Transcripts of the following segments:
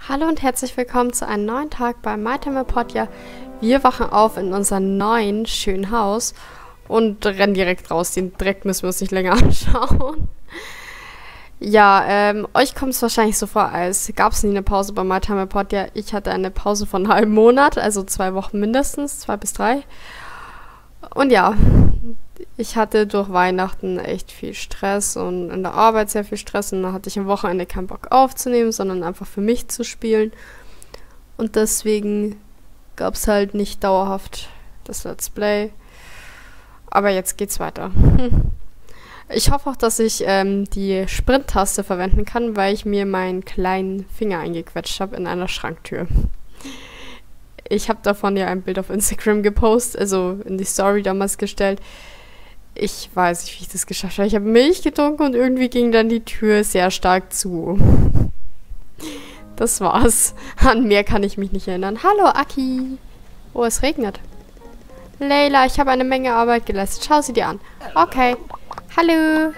Hallo und herzlich willkommen zu einem neuen Tag bei MyTimePod. Wir wachen auf in unserem neuen, schönen Haus und rennen direkt raus. Den Dreck müssen wir uns nicht länger anschauen. Ja, ähm, euch kommt es wahrscheinlich so vor, als gab es nie eine Pause bei MyTimePod. Ja, ich hatte eine Pause von einem halben Monat, also zwei Wochen mindestens, zwei bis drei. Und ja, ich hatte durch Weihnachten echt viel Stress und in der Arbeit sehr viel Stress und da hatte ich am Wochenende keinen Bock aufzunehmen, sondern einfach für mich zu spielen. Und deswegen gab es halt nicht dauerhaft das Let's Play. Aber jetzt geht's weiter. Ich hoffe auch, dass ich ähm, die Sprint-Taste verwenden kann, weil ich mir meinen kleinen Finger eingequetscht habe in einer Schranktür. Ich habe davon ja ein Bild auf Instagram gepostet, also in die Story damals gestellt. Ich weiß nicht, wie ich das geschafft habe. Ich habe Milch getrunken und irgendwie ging dann die Tür sehr stark zu. Das war's. An mehr kann ich mich nicht erinnern. Hallo, Aki. Oh, es regnet. Leila, ich habe eine Menge Arbeit geleistet. Schau sie dir an. Okay. Hallo.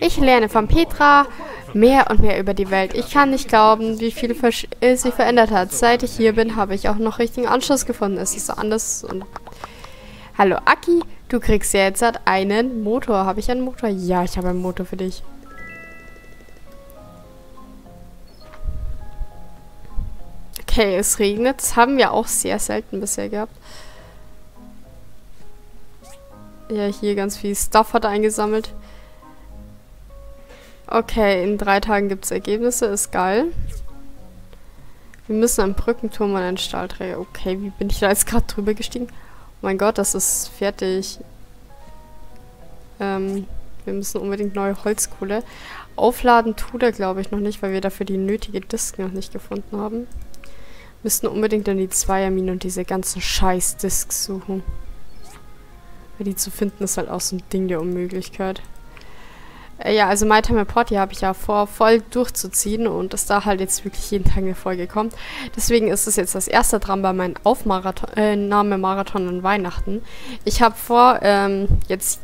Ich lerne von Petra mehr und mehr über die Welt. Ich kann nicht glauben, wie viel äh, sich verändert hat. Seit ich hier bin, habe ich auch noch richtigen Anschluss gefunden. Es ist so anders und... Hallo, Aki. Du kriegst jetzt einen Motor. Habe ich einen Motor? Ja, ich habe einen Motor für dich. Okay, es regnet. Das haben wir auch sehr selten bisher gehabt. Ja, hier ganz viel Stuff hat er eingesammelt. Okay, in drei Tagen gibt es Ergebnisse. Ist geil. Wir müssen einen Brückenturm und einen Stahlträger. Okay, wie bin ich da jetzt gerade drüber gestiegen? Mein Gott, das ist fertig. Ähm, wir müssen unbedingt neue Holzkohle. Aufladen tut er, glaube ich, noch nicht, weil wir dafür die nötige Disk noch nicht gefunden haben. Müssten unbedingt in die Zweiermine und diese ganzen scheiß Disks suchen. Weil die zu finden ist halt auch so ein Ding der Unmöglichkeit. Äh, ja, also My Time Report, hier habe ich ja vor, voll durchzuziehen und dass da halt jetzt wirklich jeden Tag eine Folge kommt. Deswegen ist es jetzt das erste dran bei meinem Aufnahmemarathon äh, an Weihnachten. Ich habe vor, ähm, jetzt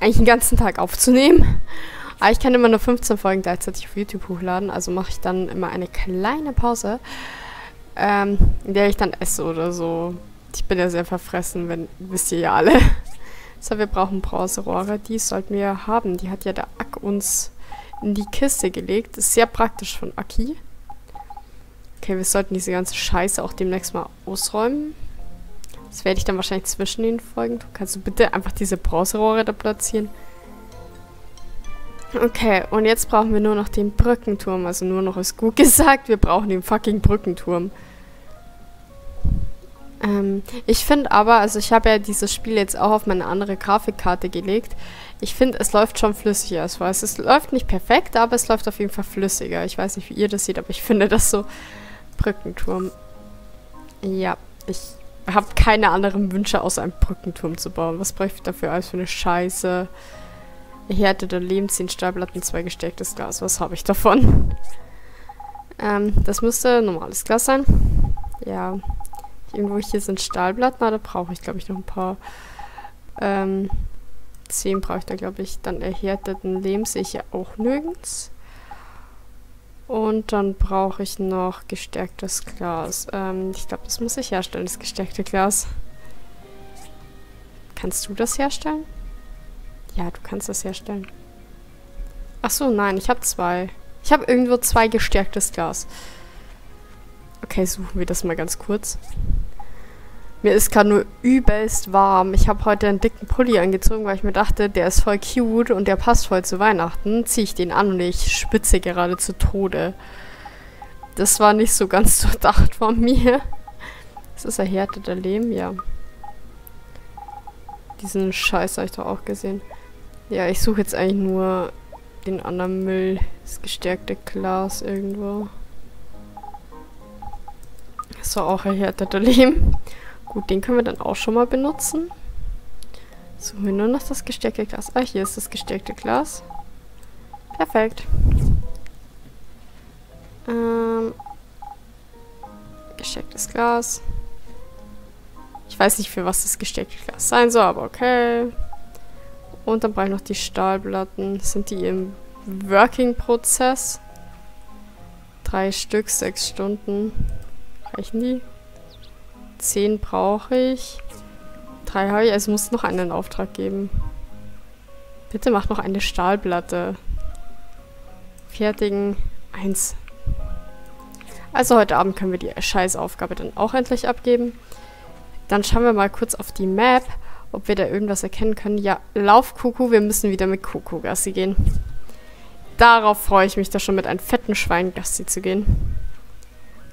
eigentlich den ganzen Tag aufzunehmen. Aber ich kann immer nur 15 Folgen gleichzeitig auf YouTube hochladen, also mache ich dann immer eine kleine Pause, ähm, in der ich dann esse oder so. Ich bin ja sehr verfressen, wenn, wisst ihr ja alle. So, wir brauchen Bronzerohre. Die sollten wir haben. Die hat ja der Ack uns in die Kiste gelegt. Ist sehr praktisch von Aki. Okay, wir sollten diese ganze Scheiße auch demnächst mal ausräumen. Das werde ich dann wahrscheinlich zwischen den Folgen tun. Kannst du bitte einfach diese Bronzerohre da platzieren? Okay, und jetzt brauchen wir nur noch den Brückenturm. Also nur noch ist gut gesagt, wir brauchen den fucking Brückenturm. Ähm, ich finde aber, also ich habe ja dieses Spiel jetzt auch auf meine andere Grafikkarte gelegt. Ich finde, es läuft schon flüssiger als vorher. Es läuft nicht perfekt, aber es läuft auf jeden Fall flüssiger. Ich weiß nicht, wie ihr das seht, aber ich finde das so Brückenturm. Ja, ich habe keine anderen Wünsche, außer einen Brückenturm zu bauen. Was bräuchte ich dafür alles für eine Scheiße? Härte Lehm, 10 Stahlplatten, zwei gestärktes Glas. Was habe ich davon? Ähm, das müsste normales Glas sein. Ja, Irgendwo hier sind Stahlplatten, da brauche ich, glaube ich, noch ein paar. Ähm, 10 brauche ich da, glaube ich. Dann erhärteten Lehm sehe ich ja auch nirgends. Und dann brauche ich noch gestärktes Glas. Ähm, ich glaube, das muss ich herstellen, das gestärkte Glas. Kannst du das herstellen? Ja, du kannst das herstellen. Ach so, nein, ich habe zwei. Ich habe irgendwo zwei gestärktes Glas. Okay, suchen wir das mal ganz kurz. Mir ist gerade nur übelst warm. Ich habe heute einen dicken Pulli angezogen, weil ich mir dachte, der ist voll cute und der passt voll zu Weihnachten. Ziehe ich den an und ich spitze gerade zu Tode. Das war nicht so ganz durchdacht von mir. Das ist erhärteter Lehm, ja. Diesen Scheiß habe ich doch auch gesehen. Ja, ich suche jetzt eigentlich nur den anderen Müll. Das gestärkte Glas irgendwo. So, auch erhärteter Lehm. Gut, den können wir dann auch schon mal benutzen. Suchen wir nur noch das gestärkte Glas. Ah, hier ist das gestärkte Glas. Perfekt. Ähm, gestärktes Glas. Ich weiß nicht, für was das gestärkte Glas sein soll, aber okay. Und dann brauche ich noch die Stahlplatten. Sind die im Working-Prozess? Drei Stück, sechs Stunden. Reichen die? Zehn brauche ich. Drei habe ich, also muss noch einen Auftrag geben. Bitte mach noch eine Stahlplatte. Fertigen. Eins. Also heute Abend können wir die Scheißaufgabe dann auch endlich abgeben. Dann schauen wir mal kurz auf die Map, ob wir da irgendwas erkennen können. Ja, Lauf Kuku, wir müssen wieder mit Kuku Gassi gehen. Darauf freue ich mich da schon mit einem fetten Schwein Gassi zu gehen.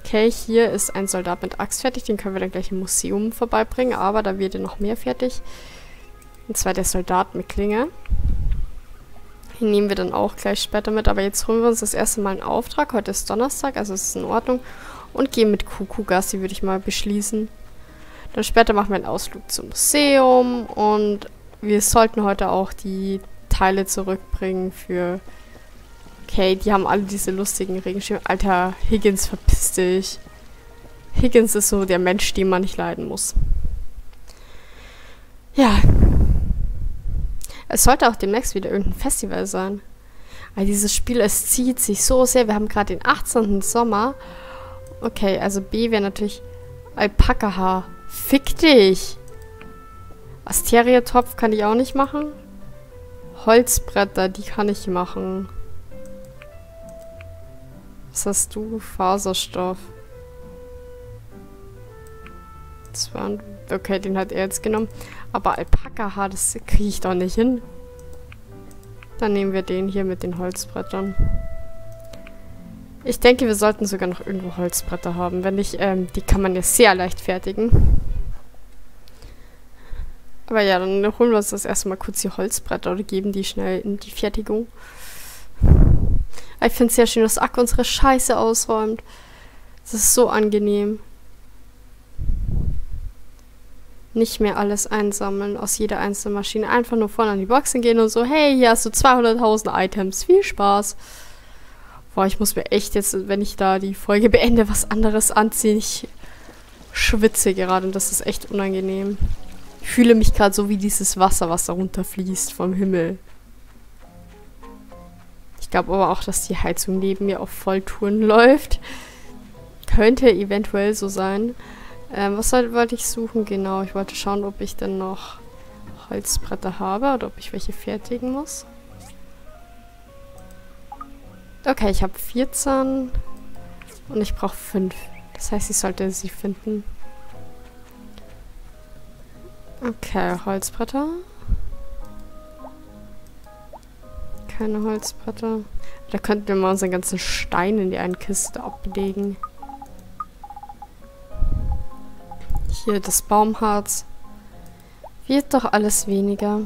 Okay, hier ist ein Soldat mit Axt fertig. Den können wir dann gleich im Museum vorbeibringen. Aber da wird noch mehr fertig. Und zwar der Soldat mit Klinge. Den nehmen wir dann auch gleich später mit. Aber jetzt holen wir uns das erste Mal einen Auftrag. Heute ist Donnerstag, also es ist in Ordnung. Und gehen mit Kuku-Gassi, würde ich mal beschließen. Dann später machen wir einen Ausflug zum Museum. Und wir sollten heute auch die Teile zurückbringen für... Okay, die haben alle diese lustigen Regenschirme. Alter, Higgins, verpiss dich. Higgins ist so der Mensch, den man nicht leiden muss. Ja, es sollte auch demnächst wieder irgendein Festival sein. Aber dieses Spiel, es zieht sich so sehr. Wir haben gerade den 18. Sommer. Okay, also B wäre natürlich Alpaka-Haar. Fick dich! Asteria-Topf kann ich auch nicht machen. Holzbretter, die kann ich machen. Was hast du? Faserstoff. Okay, den hat er jetzt genommen. Aber Alpaka-Haar, das kriege ich doch nicht hin. Dann nehmen wir den hier mit den Holzbrettern. Ich denke, wir sollten sogar noch irgendwo Holzbretter haben. Wenn nicht, ähm, die kann man ja sehr leicht fertigen. Aber ja, dann holen wir uns das erstmal kurz die Holzbretter oder geben die schnell in die Fertigung. Ich finde es sehr schön, dass Ack unsere Scheiße ausräumt. Das ist so angenehm nicht mehr alles einsammeln aus jeder einzelnen Maschine. Einfach nur vorne an die Boxen gehen und so, hey, hier hast du 200.000 Items. Viel Spaß. Boah, ich muss mir echt jetzt, wenn ich da die Folge beende, was anderes anziehen. Ich schwitze gerade und das ist echt unangenehm. Ich fühle mich gerade so wie dieses Wasser, was da runterfließt vom Himmel. Glaube aber auch, dass die Heizung neben mir auf Volltouren läuft. Könnte eventuell so sein. Ähm, was soll, wollte ich suchen? Genau, ich wollte schauen, ob ich denn noch Holzbretter habe oder ob ich welche fertigen muss. Okay, ich habe 14 und ich brauche 5. Das heißt, ich sollte sie finden. Okay, Holzbretter. Keine Holzbretter. Da könnten wir mal unseren ganzen Stein in die eine Kiste ablegen. Hier das Baumharz. Wird doch alles weniger.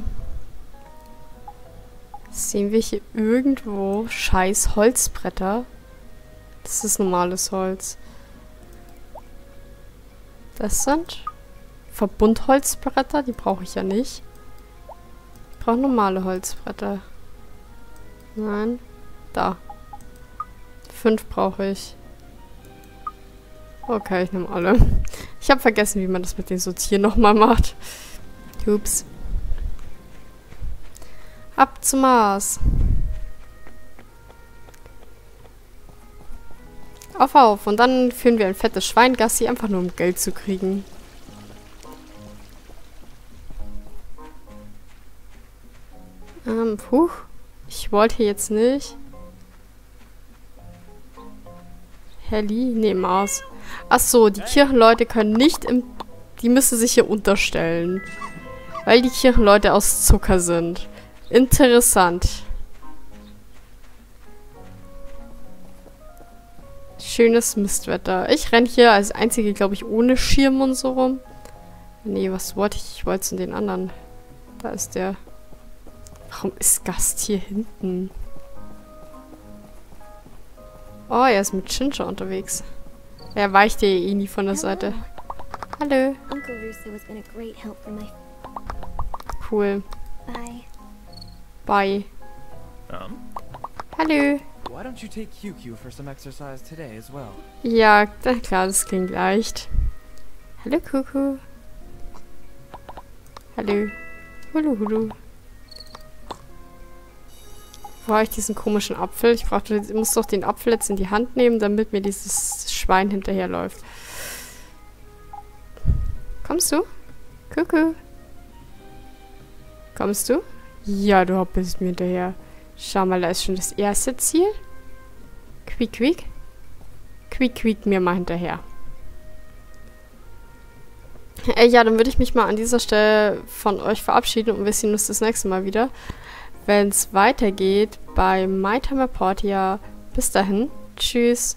Sehen wir hier irgendwo scheiß Holzbretter? Das ist normales Holz. Das sind Verbundholzbretter, die brauche ich ja nicht. Ich brauche normale Holzbretter. Nein. Da. Fünf brauche ich. Okay, ich nehme alle. Ich habe vergessen, wie man das mit den Sortieren nochmal macht. Ups. Ab zum Mars. Auf, auf. Und dann führen wir ein fettes Schweingassi, einfach nur um Geld zu kriegen. Ähm, puh. Ich wollte jetzt nicht. Helly? Nee, Mars. Ach so, die Kirchenleute können nicht im... Die müssen sich hier unterstellen. Weil die Kirchenleute aus Zucker sind. Interessant. Schönes Mistwetter. Ich renne hier als Einzige, glaube ich, ohne Schirm und so rum. Nee, was wollte ich? Ich wollte es in den anderen. Da ist der. Warum ist Gast hier hinten? Oh, er ist mit Chincha unterwegs. Er weicht ja eh nie von der Seite. Hallo. Cool. Bye. Bye. Um. Hallo. Why don't you take QQ for some exercise today as well? Ja, klar, das klingt leicht. Hallo, Kuku. Hallo. Hulu, hulu. Brauche ich diesen komischen Apfel. Ich, brauch, ich muss doch den Apfel jetzt in die Hand nehmen, damit mir dieses Schwein hinterherläuft. Kommst du? Kuckuck. Kommst du? Ja, du bist mir hinterher. Schau mal, da ist schon das erste Ziel. Quiek, quiek. Quiek, quiek mir mal hinterher. Äh, ja, dann würde ich mich mal an dieser Stelle von euch verabschieden und wir sehen uns das nächste Mal wieder, wenn es weitergeht bei My Time Report. Ja, bis dahin. Tschüss.